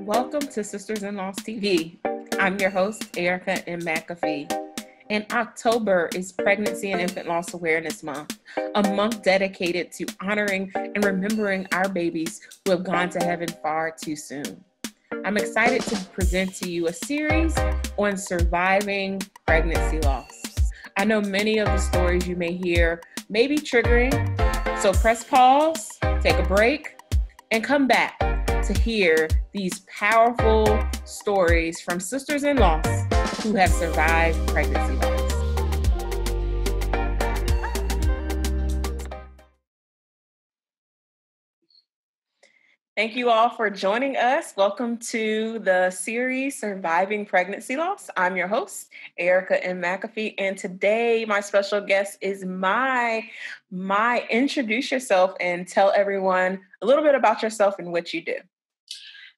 Welcome to Sisters in Loss TV. I'm your host, Erica M. McAfee. In October is Pregnancy and Infant Loss Awareness Month, a month dedicated to honoring and remembering our babies who have gone to heaven far too soon. I'm excited to present to you a series on surviving pregnancy loss. I know many of the stories you may hear may be triggering, so press pause, take a break, and come back to hear these powerful stories from sisters in loss who have survived pregnancy loss. Thank you all for joining us. Welcome to the series Surviving Pregnancy Loss. I'm your host, Erica M. McAfee, and today my special guest is Mai Mai introduce yourself and tell everyone a little bit about yourself and what you do.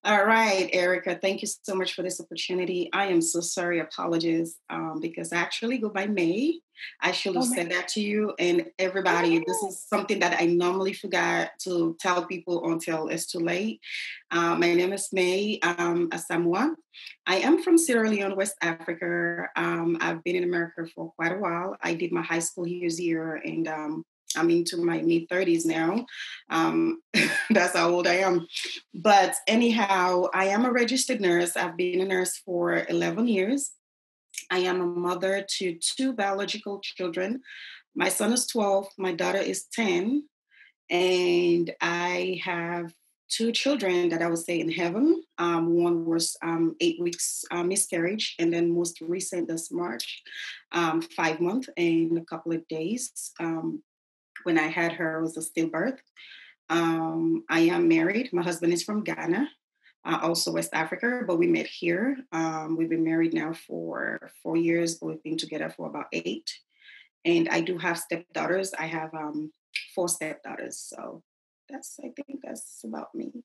All right, Erica, thank you so much for this opportunity. I am so sorry, apologies, um, because I actually go by May. I should have oh, said that to you and everybody. This is something that I normally forgot to tell people until it's too late. Uh, my name is May um, Asamoah. I am from Sierra Leone, West Africa. Um, I've been in America for quite a while. I did my high school years here and um, I'm into my mid 30s now. Um, that's how old I am. But anyhow, I am a registered nurse. I've been a nurse for 11 years. I am a mother to two biological children. My son is 12, my daughter is 10, and I have two children that I would say in heaven. Um, one was um, eight weeks uh, miscarriage, and then most recent this March, um, five months and a couple of days. When I had her it was a stillbirth. Um, I am married. My husband is from Ghana, uh, also West Africa, but we met here. Um, we've been married now for four years, but we've been together for about eight. And I do have stepdaughters. I have um, four stepdaughters. So that's, I think that's about me.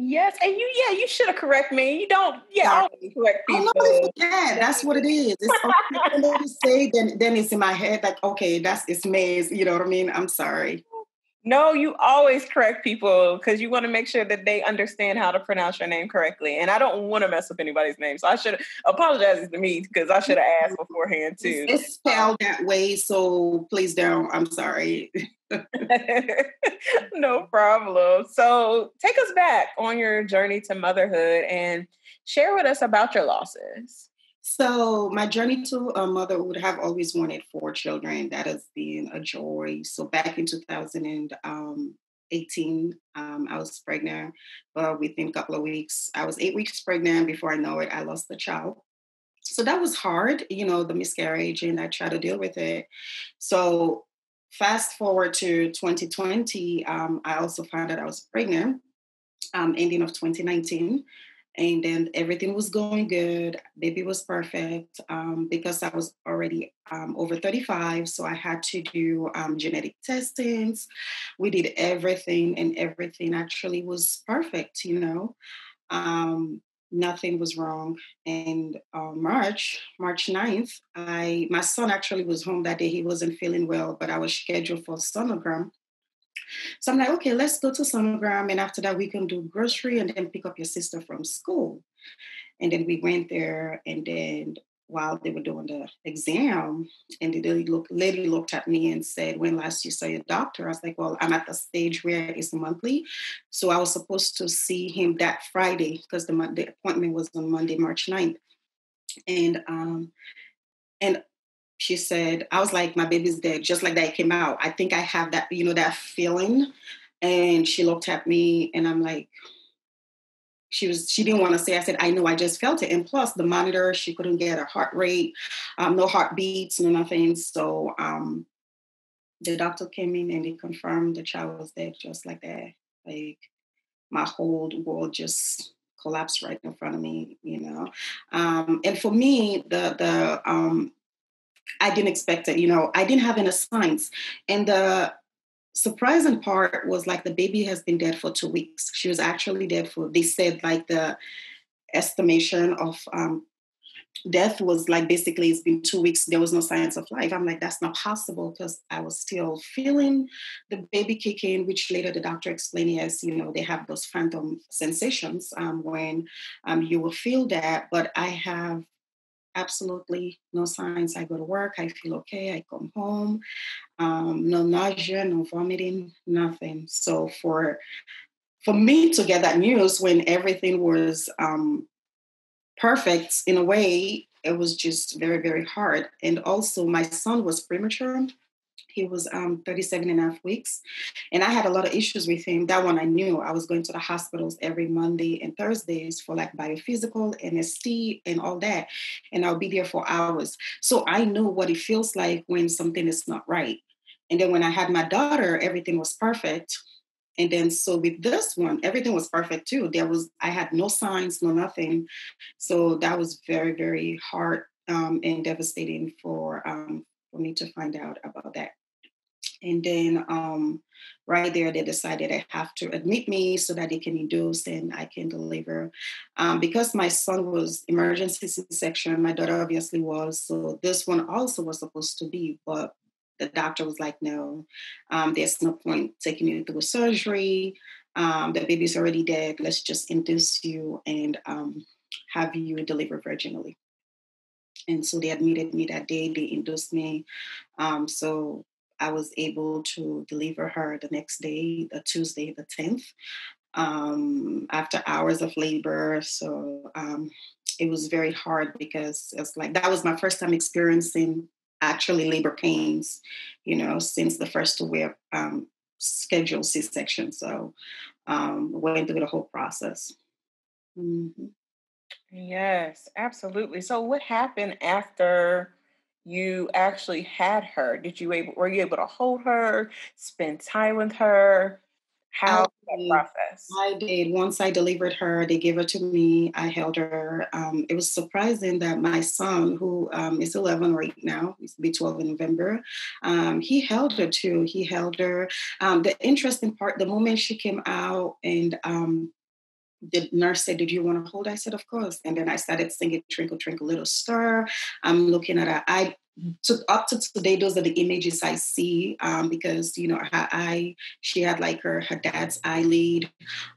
Yes, and you, yeah, you should have correct me. You don't, yeah, I always correct people. Yeah, that's what it is. It's okay to say, then then it's in my head like, okay, that's it's Maze. You know what I mean? I'm sorry. No, you always correct people because you want to make sure that they understand how to pronounce your name correctly. And I don't want to mess up anybody's name. So I should apologize to me because I should have asked beforehand too. It's spelled that way. So please don't. I'm sorry. no problem. So take us back on your journey to motherhood and share with us about your losses. So my journey to a mother would have always wanted four children. That has been a joy. So back in 2018, um, I was pregnant, but within a couple of weeks, I was eight weeks pregnant. Before I know it, I lost the child. So that was hard, you know, the miscarriage, and I tried to deal with it. So fast forward to 2020, um, I also found that I was pregnant, um, ending of 2019 and then everything was going good. Baby was perfect um, because i was already um, over 35 so i had to do um, genetic testings. We did everything and everything actually was perfect you know? Um, nothing was wrong. And uh, march march 9th i my son actually was home that day. He wasn't feeling well but i was scheduled for sonogram so I'm like, okay, let's go to sonogram. And after that, we can do grocery and then pick up your sister from school. And then we went there. And then while they were doing the exam, and the lady, look, lady looked at me and said, when last you saw your doctor? I was like, well, I'm at the stage where it's monthly. So I was supposed to see him that Friday because the, the appointment was on Monday, March 9th. And um, and she said, I was like, my baby's dead, just like that came out. I think I have that, you know, that feeling. And she looked at me and I'm like, she was she didn't want to say i said i know i just felt it and plus the monitor she couldn't get a heart rate um, no heartbeats no nothing so um, the doctor came in and he confirmed the child was dead just like that like my whole world just collapsed right in front of me you know um, and for me the the um, I didn't expect it. You know, I didn't have any signs. And the surprising part was like the baby has been dead for two weeks. She was actually dead for, they said, like the estimation of um, death was like basically it's been two weeks there was no signs of life i'm like that's not possible because i was still feeling the baby kicking which later the doctor explained as you know they have those phantom sensations um, when um, you will feel that but i have absolutely no signs. I go to work i feel okay i come home um, no nausea no vomiting nothing. So for for me to get that news when everything was um, perfect in a way it was just very very hard. And also my son was premature he was um, 37 and a half weeks and i had a lot of issues with him that one i knew i was going to the hospitals every monday and thursdays for like biophysical nst and all that and i'll be there for hours so i know what it feels like when something is not right and then when i had my daughter everything was perfect and then so with this one, everything was perfect too. There was I had no signs, no nothing. So that was very, very hard um, and devastating for um, for me to find out about that. And then um, right there, they decided they have to admit me so that they can induce and I can deliver. Um, because my son was emergency C-section, my daughter obviously was. So this one also was supposed to be, but the doctor was like, no, um, there's no point taking you through surgery. Um, the baby's already dead. Let's just induce you and um, have you deliver vaginally. And so they admitted me that day. They induced me. Um, so I was able to deliver her the next day, the Tuesday, the 10th, um, after hours of labor. So um, it was very hard because it's like that was my first time experiencing actually labor pains, you know, since the first two um, scheduled C-section. So um, went through the whole process. Mm-hmm. Yes, absolutely. So what happened after you actually had her? Did you able were you able to hold her, spend time with her? How that process? I did. Once I delivered her, they gave her to me. I held her. Um, it was surprising that my son, who um, is 11 right now, he's be 12 in November, um, he held her too. He held her. Um, the interesting part, the moment she came out and um, the nurse said, Did you want to hold? I said, Of course. And then I started singing Twinkle, Twinkle, Little Star. I'm looking at her. I took up to today, those are the images I see um, because you know her eye, she had like her her dad's eyelid,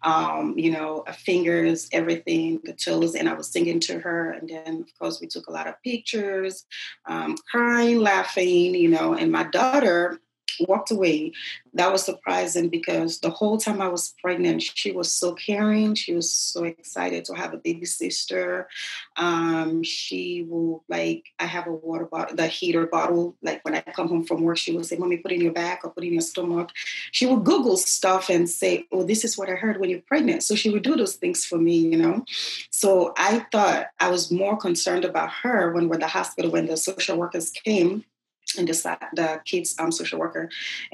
um, you know, fingers, everything, the toes, and I was singing to her, and then of course we took a lot of pictures, um, crying, laughing, you know, and my daughter walked away. That was surprising because the whole time I was pregnant, she was so caring. She was so excited to have a baby sister. Um, she will like I have a water bottle, the heater bottle. Like when I come home from work, she will say, "Mommy, put in your back or put in your stomach." She would Google stuff and say, "Oh, this is what I heard when you're pregnant." So she would do those things for me, you know. So I thought I was more concerned about her when we're at the hospital when the social workers came and the, the kids um, social worker.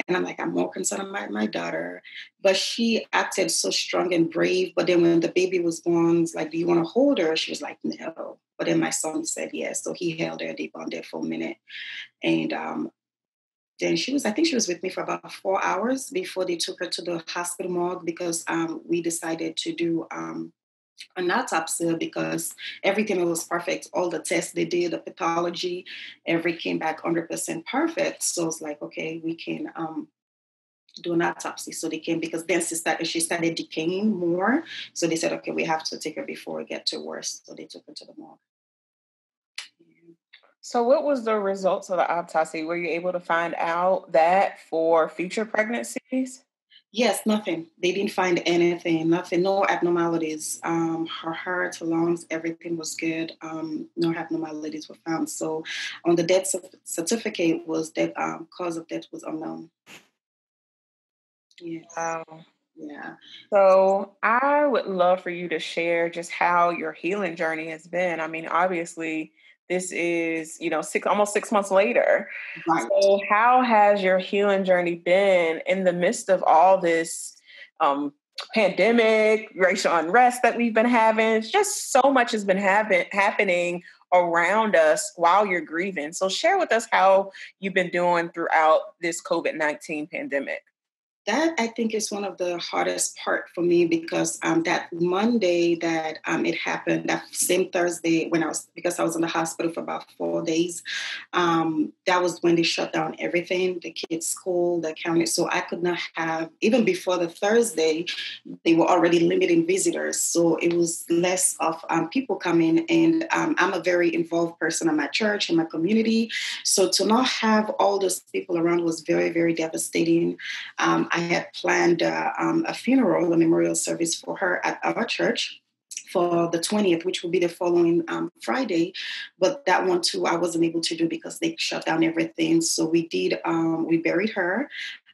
And I'm like, I'm more concerned about my daughter. But she acted so strong and brave. But then when the baby was born, like, do you want to hold her? She was like, no. But then my son said yes. So he held her, they bonded for a minute. And um, then she was, I think she was with me for about four hours before they took her to the hospital morgue because um, we decided to do um, an autopsy because everything was perfect. All the tests they did, the pathology, every came back 100% perfect. So it's like, okay, we can um, do an autopsy. So they came because then she started, she started decaying more. So they said, okay, we have to take her before it get to worse. So they took her to the morgue. So, what was the results of the autopsy? Were you able to find out that for future pregnancies? Yes, nothing. They didn't find anything, nothing, no abnormalities. Um, her heart, her lungs, everything was good. Um, no abnormalities were found. So, on the death certificate, was that um, cause of death was unknown. Yes. Wow. Yeah. So I would love for you to share just how your healing journey has been. I mean, obviously, this is you know six almost six months later. Right. so how has your healing journey been in the midst of all this um, pandemic racial unrest that we've been having? It's just so much has been happen, happening around us while you're grieving. So share with us how you've been doing throughout this covid-19 pandemic that I think is one of the hardest part for me because um, that Monday that um, it happened, that same Thursday when I was because I was in the hospital for about four days, um, that was when they shut down everything, the kids' school, the county. So I could not have even before the Thursday, they were already limiting visitors, so it was less of um, people coming. And um, I'm a very involved person in my church and my community, so to not have all those people around was very very devastating. I had planned uh, um, a funeral, a memorial service for her at our church for the 20th, which will be the following um, Friday. But that one too, I wasn't able to do because they shut down everything. So we did, um, we buried her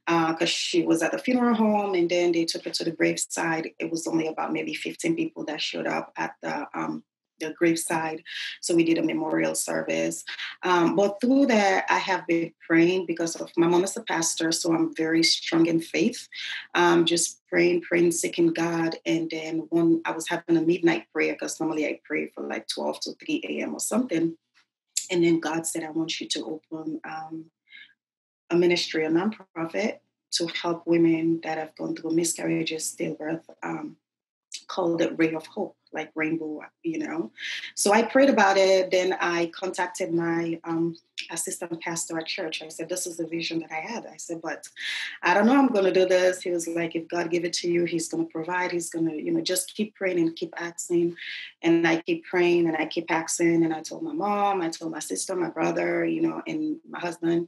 because uh, she was at the funeral home and then they took her to the graveside. It was only about maybe 15 people that showed up at the um, the graveside. So we did a memorial service. Um, but through that, I have been praying because of my mom is a pastor, so I'm very strong in faith. Um, just praying, praying, seeking God. And then when I was having a midnight prayer, because normally I pray for like 12 to 3 a.m. or something. And then God said, I want you to open um, a ministry, a nonprofit, to help women that have gone through miscarriages, stillbirth, um, called it Ray of Hope like rainbow, you know. So I prayed about it. Then I contacted my um, assistant pastor at church. I said, This is the vision that I had. I said, But I don't know I'm going to do this. He was like, If God give it to you, He's going to provide. He's going to, you know, just keep praying and keep asking. And I keep praying and I keep asking. And I told my mom, I told my sister, my brother, you know, and my husband.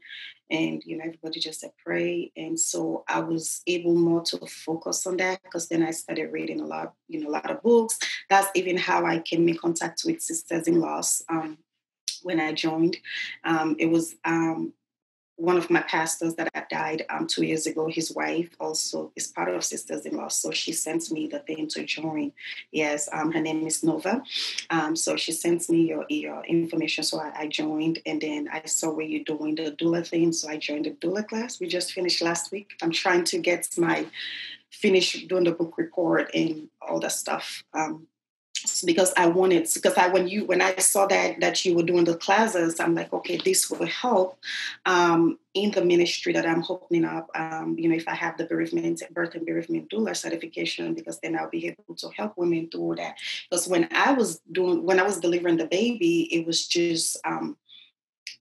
And, you know, everybody just said pray. And so I was able more to focus on that because then I started reading a lot, you know, a lot of books. That's even how I came in contact with sisters in loss. Um, when I joined. Um, it was um, one of my pastors that had died um, two years ago. His wife also is part of Sisters in Loss, so she sent me the thing to join. Yes, um, her name is Nova. Um, so she sent me your your information, so I, I, joined, and then I saw where you're doing the doula thing, so I joined the doula class. We just finished last week. I'm trying to get my finish doing the book report and all that stuff. Um, because I wanted because I when you when I saw that that you were doing the classes, I'm like, okay, this will help um, in the ministry that I'm opening up. Um, you know, if I have the bereavement, birth and bereavement doula certification, because then I'll be able to help women through that. Because when I was doing when I was delivering the baby, it was just um,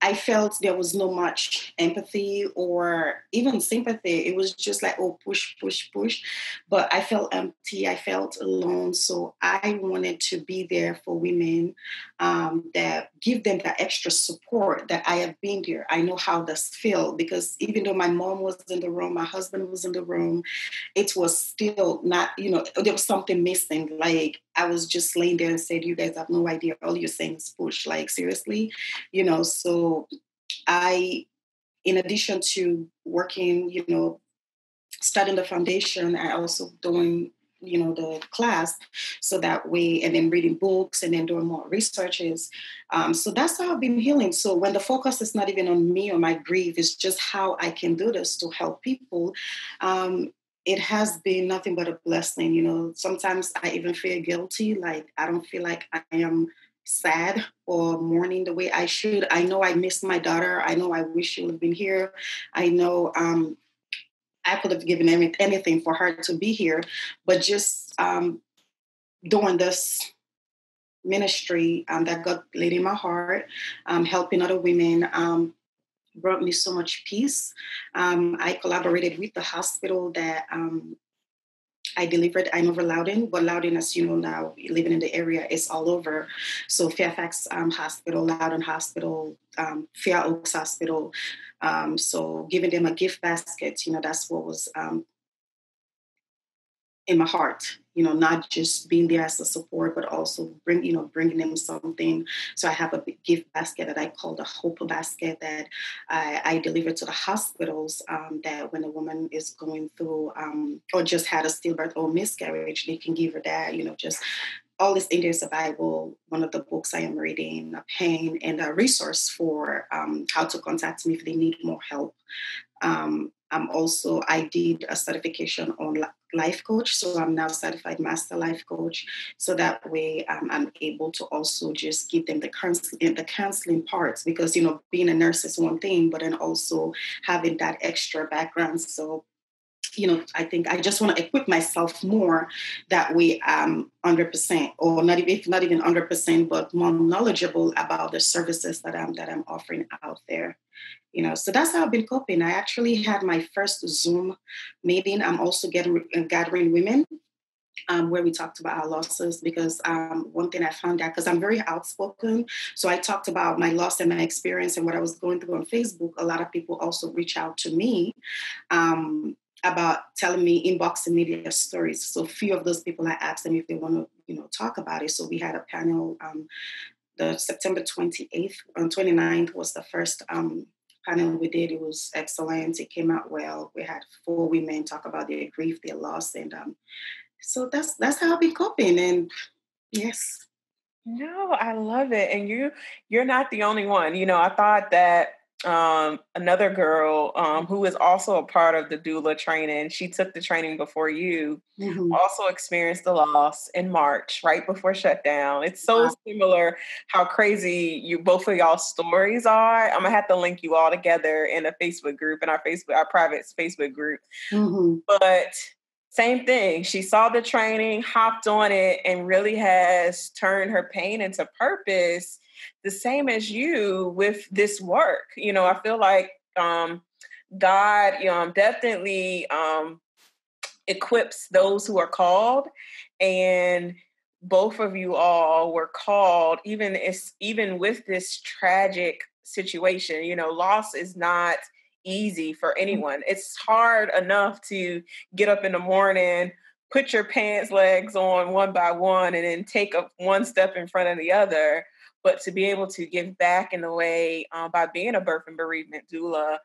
I felt there was no much empathy or even sympathy. It was just like, oh, push, push, push. But I felt empty. I felt alone. So I wanted to be there for women um, that give them that extra support that I have been there. I know how this feel because even though my mom was in the room, my husband was in the room, it was still not, you know, there was something missing. Like I was just laying there and said, You guys have no idea. All you're saying is push. Like, seriously, you know. So, I, in addition to working, you know, studying the foundation, I also doing, you know, the class. So that way, and then reading books and then doing more researches. Um, so that's how I've been healing. So when the focus is not even on me or my grief, it's just how I can do this to help people. Um, it has been nothing but a blessing. You know, sometimes I even feel guilty, like I don't feel like I am sad or mourning the way I should. I know I missed my daughter. I know I wish she would have been here. I know um, I could have given any, anything for her to be here, but just um, doing this ministry um, that God laid in my heart, um, helping other women, um, brought me so much peace. Um, I collaborated with the hospital that um, I delivered. I'm over Loudoun, but Loudoun, as you know now, living in the area, is all over. So Fairfax um, Hospital, Loudoun Hospital, um, Fair Oaks Hospital. Um, so giving them a gift basket, you know, that's what was um, in my heart you know not just being there as a support but also bring you know bringing them something so i have a gift basket that i call the hope basket that i, I deliver to the hospitals um, that when a woman is going through um, or just had a stillbirth or miscarriage they can give her that you know just all this in there's a one of the books I am reading, a pain and a resource for um, how to contact me if they need more help. Um, I'm also, I did a certification on life coach. So I'm now certified master life coach. So that way um, I'm able to also just give them the counseling, the counseling parts because, you know, being a nurse is one thing, but then also having that extra background. So you know, I think I just want to equip myself more that way I'm 100% or not even, if not even 100%, but more knowledgeable about the services that I'm, that I'm offering out there. You know, so that's how I've been coping. I actually had my first Zoom meeting. I'm also getting gathering women um, where we talked about our losses because um, one thing I found out because I'm very outspoken, so I talked about my loss and my experience and what I was going through on Facebook. A lot of people also reach out to me um, about telling me inboxing me their stories. So a few of those people I asked them if they want to, you know, talk about it. So we had a panel. Um, the September 28th and 29th was the first um, panel we did. It was excellent. It came out well. We had four women talk about their grief, their loss, and um, so that's that's how I've been coping. And yes. No, I love it. And you you're not the only one. You know, I thought that um, another girl um, who is also a part of the doula training. She took the training before you. Mm-hmm. Also experienced the loss in March, right before shutdown. It's so wow. similar how crazy you both of y'all stories are. I'm gonna have to link you all together in a Facebook group in our Facebook, our private Facebook group. Mm-hmm. But same thing. She saw the training, hopped on it, and really has turned her pain into purpose. The same as you with this work. You know, I feel like um, God you know, definitely um, equips those who are called, and both of you all were called. Even even with this tragic situation, you know, loss is not easy for mm. anyone. It's hard enough to get up in the morning, put your pants legs on one by one, and then take a one step in front of the other. But to be able to give back in a way um, by being a birth and bereavement doula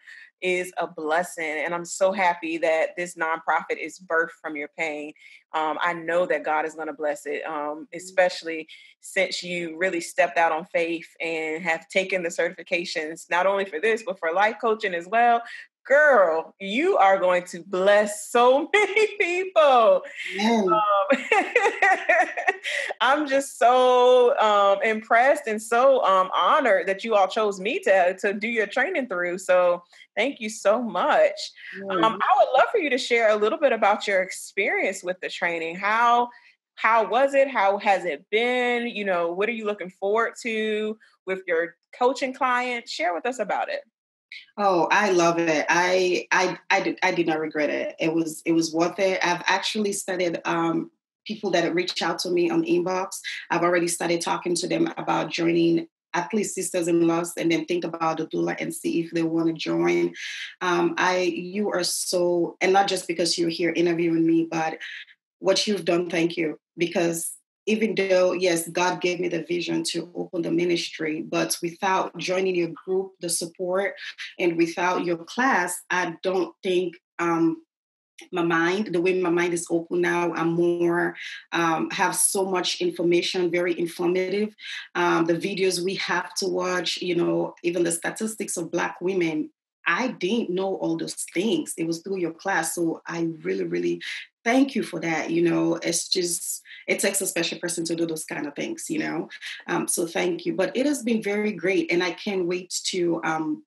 is a blessing. And I'm so happy that this nonprofit is birthed from your pain. Um, I know that God is going to bless it, um, mm-hmm. especially since you really stepped out on faith and have taken the certifications, not only for this, but for life coaching as well girl, you are going to bless so many people. Um, I'm just so um, impressed and so um, honored that you all chose me to, to do your training through. So thank you so much. Mm. I would love for you to share a little bit about your experience with the training. How how was it? How has it been? You know, what are you looking forward to with your coaching clients? Share with us about it. Oh, I love it. I I I did I did not regret it. It was it was worth it. I've actually studied um, people that reached out to me on inbox. I've already started talking to them about joining at least sisters in loss and then think about the doula and see if they want to join um, i you are so and not just because you're here interviewing me but what you've done thank you because even though yes god gave me the vision to open the ministry but without joining your group the support and without your class i don't think um, my mind the way my mind is open now i'm more um, have so much information very informative. Um, the videos we have to watch you know even the statistics of black women i didn't know all those things. It was through your class so i really really thank you for that you know it's just it takes a special person to do those kind of things you know um, so thank you but it has been very great and i can't wait to um,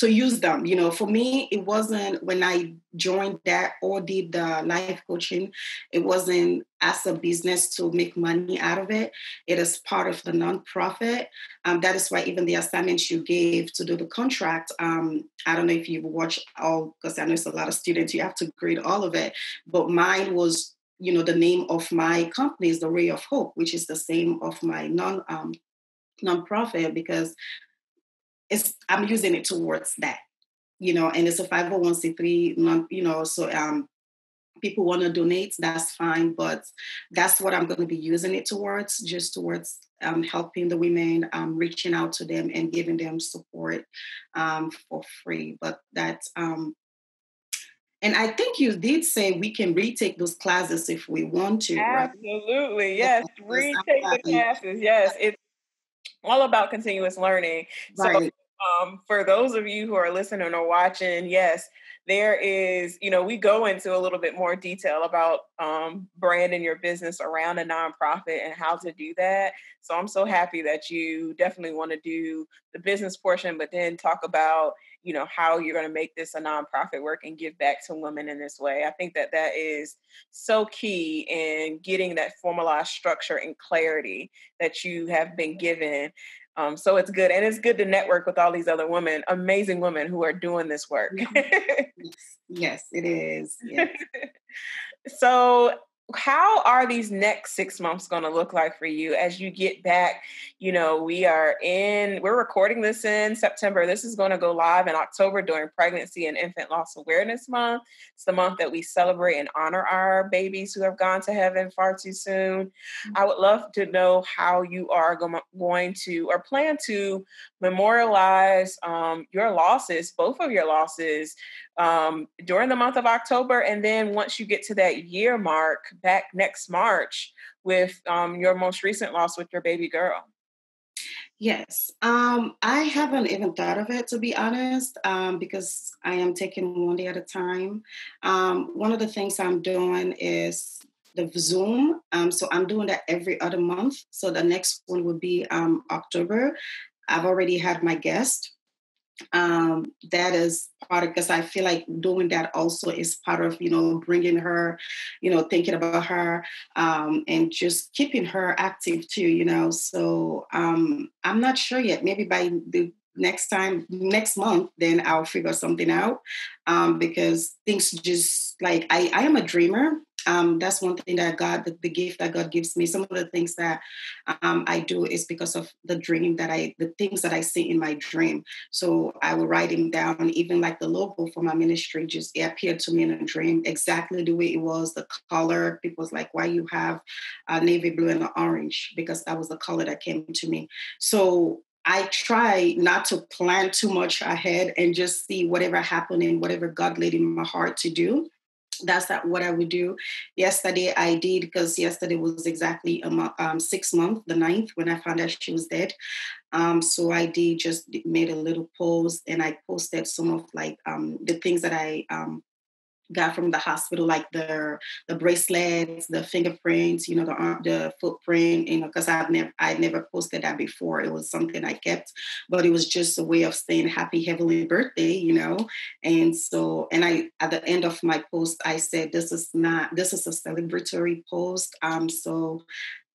to use them. You know for me it wasn't when i joined that or did the life coaching it wasn't as a business to make money out of it. It is part of the nonprofit. Um, that is why even the assignments you gave to do the contract um, i don't know if you've watched all because i know it's a lot of students you have to grade all of it but mine was you know the name of my company is the ray of hope which is the same of my non um, nonprofit because it's I'm using it towards that, you know, and it's a 501c3, non, you know, so um, people want to donate, that's fine, but that's what I'm going to be using it towards, just towards um, helping the women, um, reaching out to them and giving them support um, for free. But that, um, and I think you did say we can retake those classes if we want to. Absolutely, right? yes. Retake the classes. Yes, it's all about continuous learning. Right. So, um, for those of you who are listening or watching, yes, there is, you know, we go into a little bit more detail about um, branding your business around a nonprofit and how to do that. So I'm so happy that you definitely want to do the business portion, but then talk about you know how you're going to make this a nonprofit work and give back to women in this way i think that that is so key in getting that formalized structure and clarity that you have been given um, so it's good and it's good to network with all these other women amazing women who are doing this work. Yes, yes it is. Yes. so how are these next six months going to look like for you as you get back? You know we are in we're recording this in september. This is going to go live in october during pregnancy and infant loss awareness month. It's the month that we celebrate and honor our babies who have gone to heaven far too soon. I would love to know how you are going to or plan to memorialize um, your losses both of your losses um, during the month of October. And then once you get to that year mark, back next March with um, your most recent loss with your baby girl. Yes, um, I haven't even thought of it to be honest, um, because I am taking one day at a time. Um, one of the things I'm doing is the Zoom. Um, so I'm doing that every other month. So the next one will be um, October. I've already had my guest um, that is part of because I feel like doing that also is part of you know bringing her, you know, thinking about her um, and just keeping her active too. You know, so um, I'm not sure yet. Maybe by the next time next month then i'll figure something out um, because things just like I, I am a dreamer um, that's one thing that God, the, the, gift that God gives me. Some of the things that um, I do is because of the dream that I, the things that I see in my dream. So I will write them down, even like the logo for my ministry, just it appeared to me in a dream exactly the way it was, the color. People was like, why you have a navy blue and an orange? Because that was the color that came to me. So I try not to plan too much ahead and just see whatever happened and whatever God laid in my heart to do that's not what I would do. Yesterday I did because yesterday was exactly a um, six months, the ninth, when I found out she was dead. Um, so I did just made a little post and I posted some of like um, the things that I um, got from the hospital, like the the bracelets, the fingerprints, you know, the arm, the footprint, you know, because I've never I never posted that before. It was something I kept, but it was just a way of saying happy heavenly birthday, you know. And so, and I at the end of my post, I said this is not this is a celebratory post. Um, so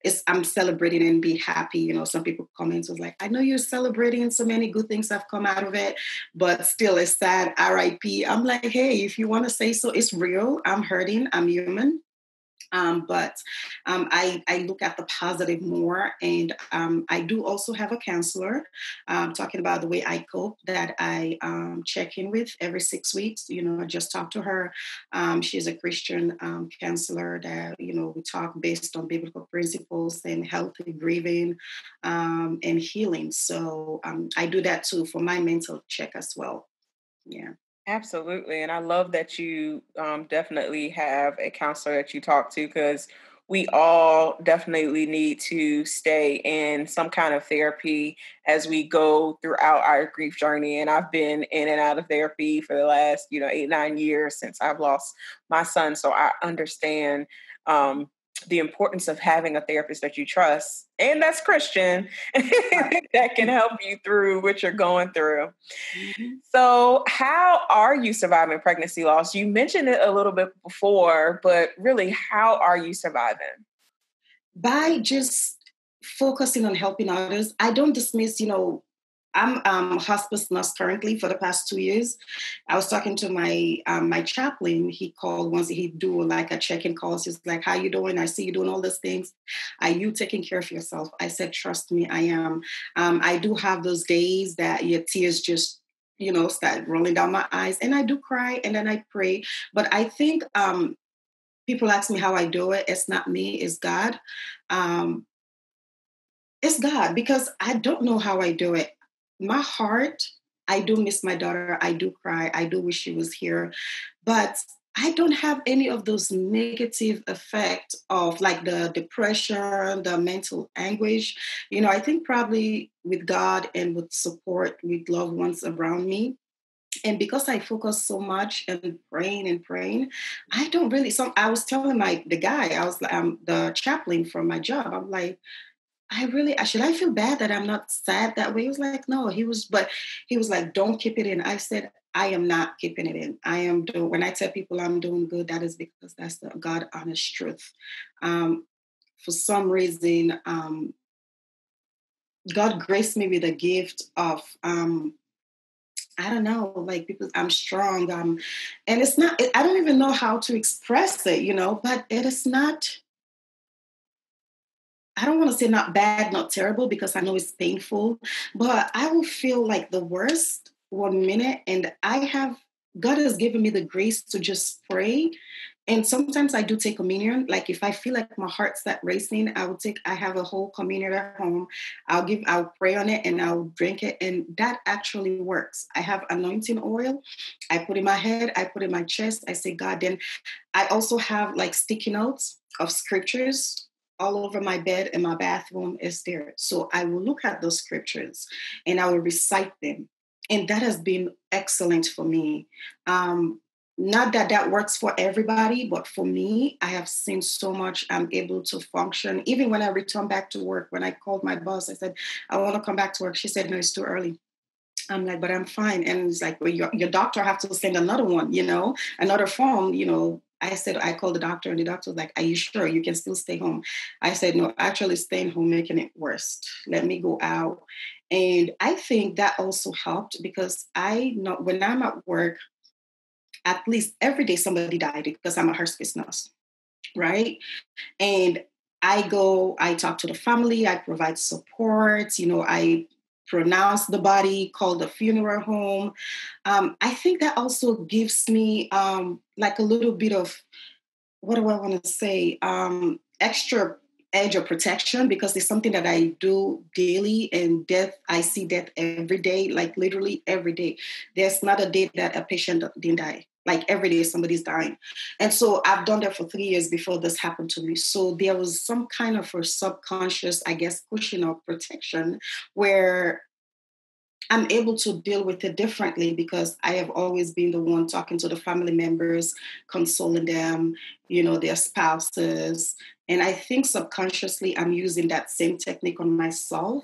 it's I'm celebrating and be happy. You know, some people comments was like, I know you're celebrating so many good things have come out of it, but still it's sad. RIP. I'm like, hey, if you want to say so, it's real. I'm hurting. I'm human. Um, but um, I, I, look at the positive more. And um, I do also have a counselor um, talking about the way I cope that I um, check in with every six weeks. You know, I just talk to her. Um, she's a Christian counselor that, you know, we talk based on biblical principles and healthy grieving and healing. So I do that too for my mental check as well. Yeah. Absolutely. And I love that you um, definitely have a counselor that you talk to because we all definitely need to stay in some kind of therapy as we go throughout our grief journey. And I've been in and out of therapy for the last, you know, eight, nine years since I've lost my son. So I understand um, the importance of having a therapist that you trust and that's Christian that can help you through what you're going through. Mm-hmm. So, how are you surviving pregnancy loss? You mentioned it a little bit before, but really, how are you surviving? By just focusing on helping others. I don't dismiss, you know, I'm um, hospice nurse currently for the past two years. I was talking to my um, my chaplain. He called once. He do like a check-in calls. He's like, "How you doing? I see you doing all these things. Are you taking care of yourself?" I said, "Trust me, I am." Um, I do have those days that your tears just you know start rolling down my eyes, and I do cry, and then I pray. But I think um, people ask me how I do it. It's not me. It's God. Um, it's God because I don't know how I do it my heart, I do miss my daughter. I do cry. I do wish she was here. But I don't have any of those negative effects of like the depression, the mental anguish. You know, I think probably with God and with support with loved ones around me. And because I focus so much and praying and praying, I don't really. So I was telling my the guy, I was um, the chaplain from my job. I'm like, I really should I feel bad that I'm not sad that way? He was like, no, he was, but he was like, don't keep it in. I said, I am not keeping it in. I am doing when I tell people I'm doing good, that is because that's the God honest truth. Um, for some reason, um, God graced me with a gift of um, I don't know, like people, I'm strong. Um, and it's not, I don't even know how to express it, you know, but it is not, I don't want to say not bad, not terrible, because I know it's painful, but I will feel like the worst one minute. And I have, God has given me the grace to just pray and sometimes I do take communion. Like if I feel like my heart's that racing, I will take, I have a whole communion at home. I'll give, I'll pray on it and I'll drink it. And that actually works. I have anointing oil. I put in my head, I put in my chest. I say, God, then I also have like sticky notes of scriptures all over my bed in my bathroom is there. So I will look at those scriptures and I will recite them. And that has been excellent for me. Um, not that that works for everybody, but for me, I have seen so much I'm able to function. Even when I return back to work, when I called my boss, I said, I want to come back to work. She said, No, it's too early. I'm like, but I'm fine. And it's like, well, your, your doctor have to send another one, you know, another form, you know. I said, I called the doctor, and the doctor was like, Are you sure you can still stay home? I said, No, actually, staying home making it worse. Let me go out. And I think that also helped because I know when I'm at work, at least every day somebody died because I'm a hospice nurse, right? And I go, I talk to the family, I provide support, you know, I pronounce the body, call the funeral home. Um, I think that also gives me um, like a little bit of, what do I want to say, um, extra edge of protection because it's something that I do daily and death, I see death every day, like literally every day. There's not a day that a patient didn't die like every day somebody's dying. And so i've done that for three years before this happened to me. So there was some kind of a subconscious i guess cushion of protection where i'm able to deal with it differently because i have always been the one talking to the family members consoling them you know their spouses. And i think subconsciously i'm using that same technique on myself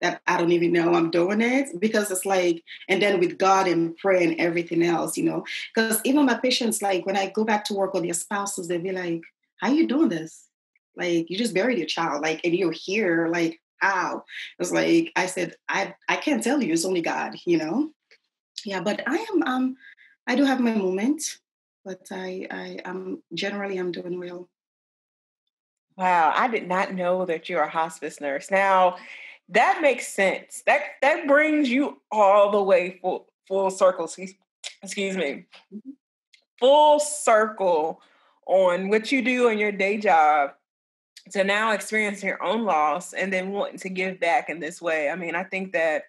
that I don't even know I'm doing it because it's like, and then with God and prayer and everything else, you know, because even my patients, like when I go back to work with their spouses, they'll be like, how you doing this? Like you just buried your child, like, and you're here, like, how? It's like, I said, I, I can't tell you, it's only God, you know? Yeah, but I am, um, I do have my moment, but I, I, am generally, I'm doing well. Wow, I did not know that you're a hospice nurse. Now, that makes sense. That that brings you all the way full full circle. Excuse, excuse me. Mm-hmm. Full circle on what you do in your day job to now experience your own loss and then wanting to give back in this way. I mean, I think that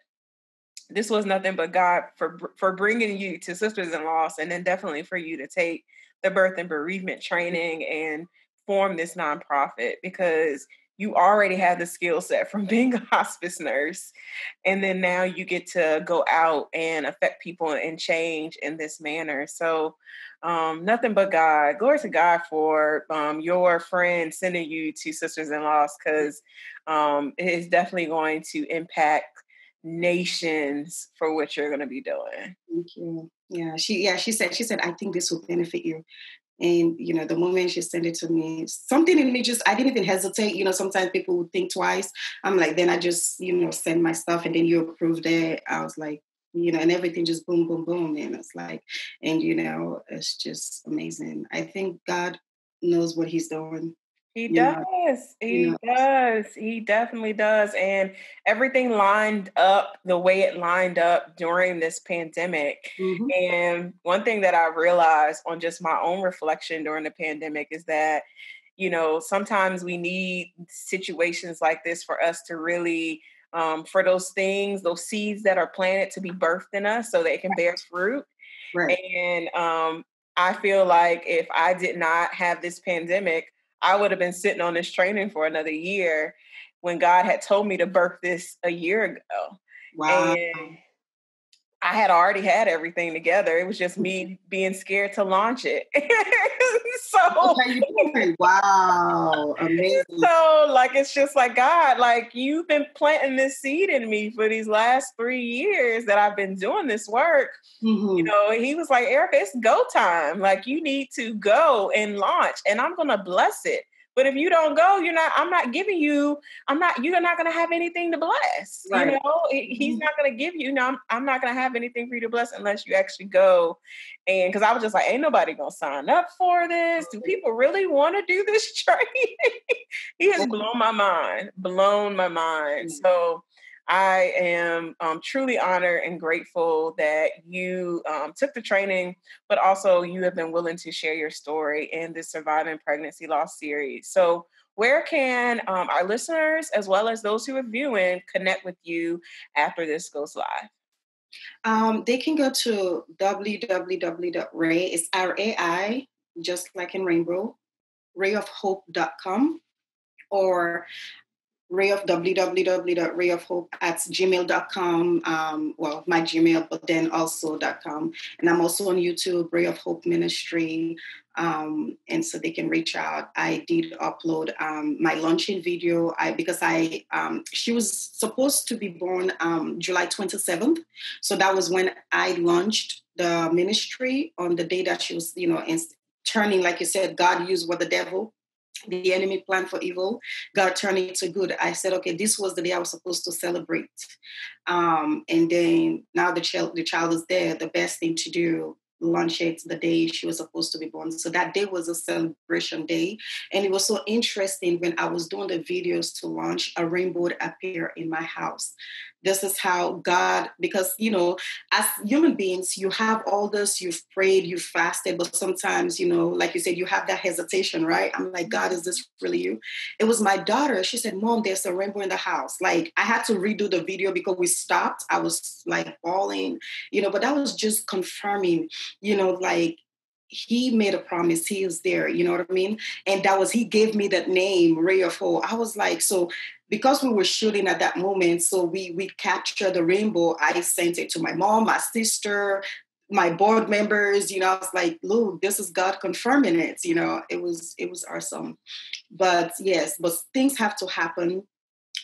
this was nothing but God for for bringing you to Sisters in Loss, and then definitely for you to take the birth and bereavement training and form this nonprofit because you already have the skill set from being a hospice nurse and then now you get to go out and affect people and change in this manner. So um, nothing but god. Glory to god for um, your friend sending you to sisters in loss because um, it is definitely going to impact nations for what you're going to be doing. Thank you. Yeah she yeah she said she said i think this will benefit you and you know, the moment she sent it to me, something in me just I didn't even hesitate. You know, sometimes people would think twice. I'm like, then I just, you know, send my stuff and then you approved it. I was like, you know, and everything just boom, boom, boom. And it's like, and you know, it's just amazing. I think God knows what he's doing. He does. He does. He definitely does. And everything lined up the way it lined up during this pandemic. Mm-hmm. And one thing that I realized on just my own reflection during the pandemic is that, you know, sometimes we need situations like this for us to really, um, for those things, those seeds that are planted to be birthed in us so they can bear fruit. Right. And um, I feel like if I did not have this pandemic, I would have been sitting on this training for another year when God had told me to birth this a year ago. Wow. And I had already had everything together. It was just me being scared to launch it. so wow, amazing. So like it's just like God, like you've been planting this seed in me for these last three years that I've been doing this work. Mm-hmm. You know, he was like, Erica, it's go time. Like you need to go and launch, and I'm gonna bless it. But if you don't go, you're not. I'm not giving you. I'm not. You're not going to have anything to bless. Right. You know, he's mm-hmm. not going to give you. No, I'm, I'm not going to have anything for you to bless unless you actually go. And because I was just like, ain't nobody going to sign up for this. Do people really want to do this training? he has blown my mind. Blown my mind. Mm-hmm. So I am um, truly honored and grateful that you um, took the training, but also you have been willing to share your story in the Surviving Pregnancy Loss series. So, where can um, our listeners, as well as those who are viewing, connect with you after this goes live? Um, they can go to www.ray, it's R-A-I, just like in rainbow, raiofhope.com or ray of www.rayofhope at gmail.com um, well my gmail but then also also.com and i'm also on youtube ray of hope ministry um, and so they can reach out. I did upload um, my launching video. I because i um, she was supposed to be born um, july 27th so that was when i launched the ministry on the day that she was you know in, turning like you said god used what the devil the enemy planned for evil, God turned it to good. I said, okay, this was the day I was supposed to celebrate. Um, and then now the child, the child is there. The best thing to do launch it the day she was supposed to be born. So that day was a celebration day. And it was so interesting when I was doing the videos to launch, a rainbow appear in my house this is how God, because, you know, as human beings, you have all this, you've prayed, you've fasted, but sometimes, you know, like you said, you have that hesitation, right? I'm like, God, is this really you? It was my daughter. She said, Mom, there's a rainbow in the house. Like, I had to redo the video because we stopped. I was like bawling, you know, but that was just confirming, you know, like, he made a promise he is there you know what i mean and that was he gave me that name ray of hope i was like so because we were shooting at that moment, so we we captured the rainbow. I sent it to my mom, my sister, my board members. You know, I was like, "Look, this is God confirming it." You know, it was it was awesome. But yes, but things have to happen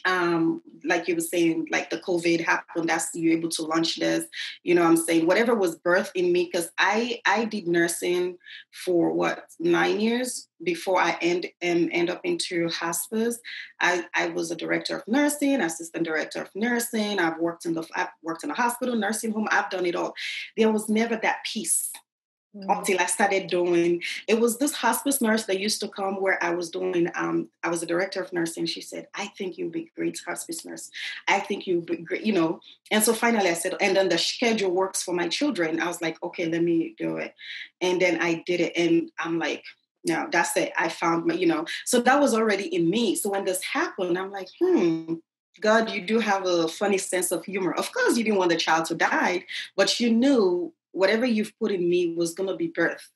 um, like you were saying, like the COVID happened, that's you able to launch this. You know, I'm saying whatever was birth in me, because I I did nursing for what nine years before I end um, end up into hospice. I I was a director of nursing, assistant director of nursing. I've worked in the I've worked in a hospital, nursing home. I've done it all. There was never that peace. Until I started doing. It was this hospice nurse that used to come where I was doing. Um, I was a director of nursing. She said, "I think you'll be great hospice nurse. I think you'll be great." You know. And so finally, I said, and then the schedule works for my children. I was like, okay, let me do it. And then I did it, and I'm like. No, that's it. I found my, you know, so that was already in me. So when this happened, I'm like, hmm, God, you do have a funny sense of humor. Of course, you didn't want the child to die, but you knew whatever you've put in me was going to be birth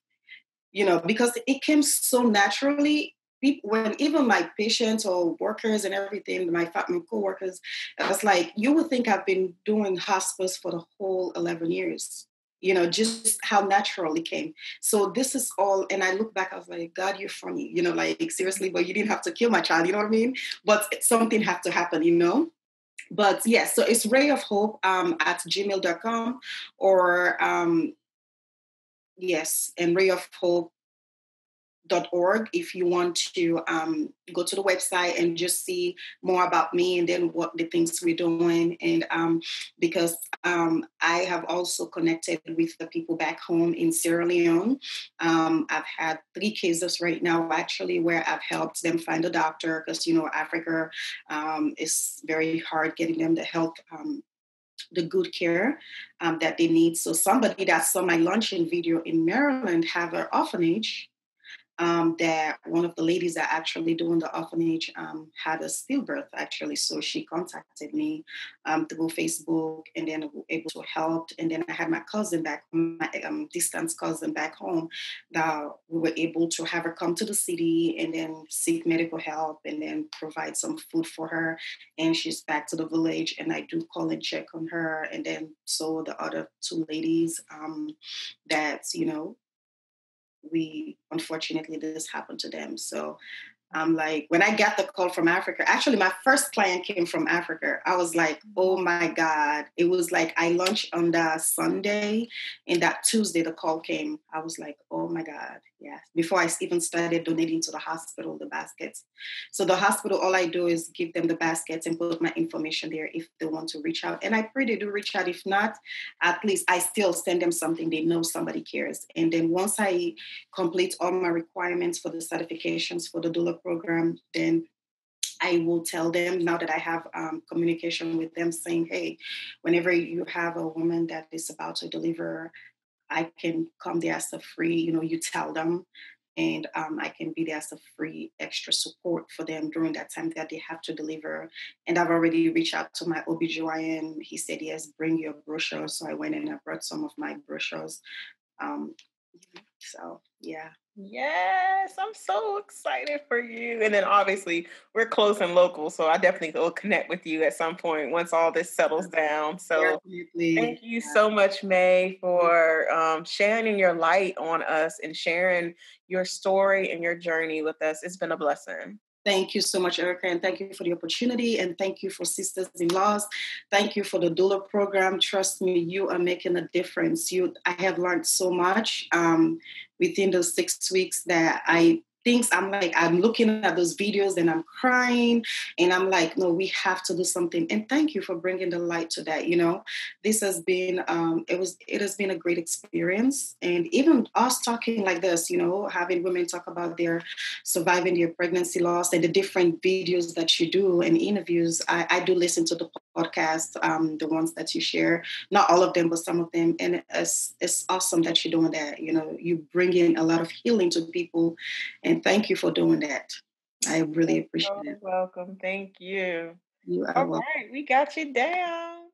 you know because it came so naturally. When even my patients or workers and everything my, my co-workers it was like you would think i've been doing hospice for the whole 11 years you know just how natural it came. So this is all and i look back i was like god you're funny you know like seriously but you didn't have to kill my child you know what i mean? But something had to happen you know but yes, so it's ray of hope um, at gmail.com or um, yes, and ray of hope org if you want to um, go to the website and just see more about me and then what the things we're doing and um, because um, i have also connected with the people back home in sierra leone um, i've had three cases right now actually where i've helped them find a doctor because you know africa um, is very hard getting them the help um, the good care um, that they need. So somebody that saw my launching video in Maryland have an orphanage um, that one of the ladies that actually doing the orphanage um, had a stillbirth actually. So she contacted me um, through Facebook and then able to help. And then I had my cousin back, my um, distance cousin back home that we were able to have her come to the city and then seek medical help and then provide some food for her. And she's back to the village and I do call and check on her. And then so the other two ladies um, that, you know, we unfortunately this happened to them. So I'm like, when I got the call from Africa, actually, my first client came from Africa. I was like, oh mm-hmm. my God. It was like I launched on the Sunday, and that Tuesday the call came. I was like, oh my God. Yes. Before I even started donating to the hospital the baskets. So the hospital, all I do is give them the baskets and put my information there if they want to reach out. And I pray they do reach out. If not, at least I still send them something they know somebody cares. And then once I complete all my requirements for the certifications for the doula program, then I will tell them now that I have um, communication with them saying, hey, whenever you have a woman that is about to deliver, I can come there as a free, you know, you tell them, and um, I can be there as a free extra support for them during that time that they have to deliver. And I've already reached out to my OBGYN. He said, yes, bring your brochures. So I went and I brought some of my brochures. Um, so, yeah. Yes, I'm so excited for you. And then obviously we're close and local, so I definitely will connect with you at some point once all this settles down. So definitely. thank you so much, Mai, for um, shining your light on us and sharing your story and your journey with us. It's been a blessing. Thank you so much, Erica, and thank you for the opportunity. And thank you for Sisters in Loss. Thank you for the doula program. Trust me, you are making a difference. You, I have learned so much um, within those six weeks that I things i'm like i'm looking at those videos and i'm crying and i'm like no we have to do something. And thank you for bringing the light to that you know? This has been um, it was it has been a great experience. And even us talking like this you know having women talk about their surviving their pregnancy loss and the different videos that you do and interviews i, I do listen to the podcast um, the ones that you share. Not all of them but some of them. And it's it's awesome that you're doing that. You know you bring in a lot of healing to people and thank you for doing that. I really appreciate it. Welcome. Thank you. You are All welcome. right, we got you down.